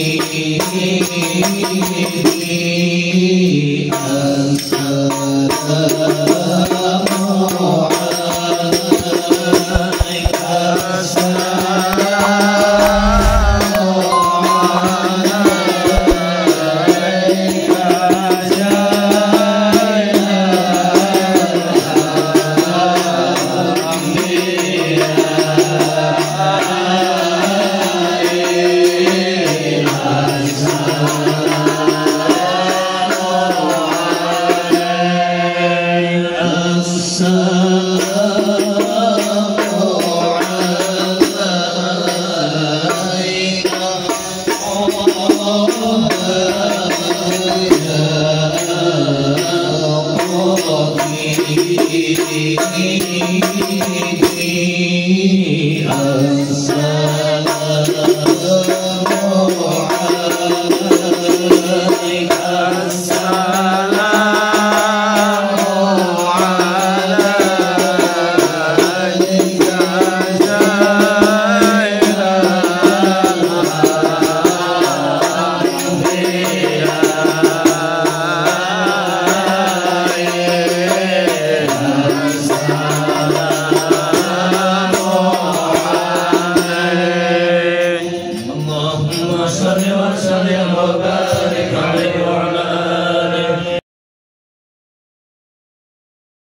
Oh, I Shadiya Shadiya Bhagavad Gita.